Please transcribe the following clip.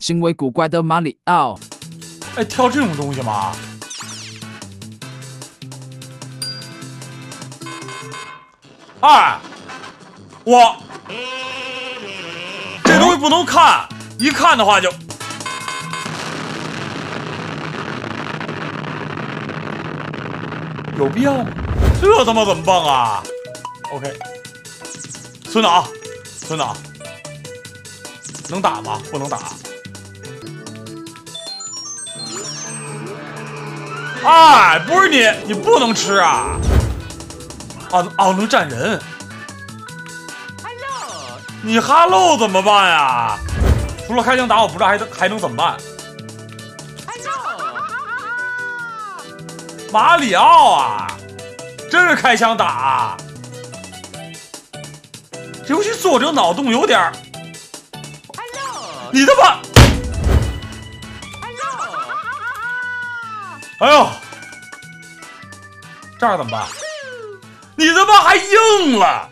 行为古怪的马里奥。哎，跳这种东西吗？哎，我这东西不能看，一看的话就有必要吗？这他妈怎么办啊？OK，孙子啊，孙子啊，能打吗？不能打。哎，不是你，你不能吃啊！啊哦，能站人。你哈喽怎么办呀？除了开枪打，我不知道还能还能怎么办。马里奥啊，真是开枪打。这游戏作者脑洞有点儿。你他妈！哎呦，这儿怎么办？你他妈还硬了！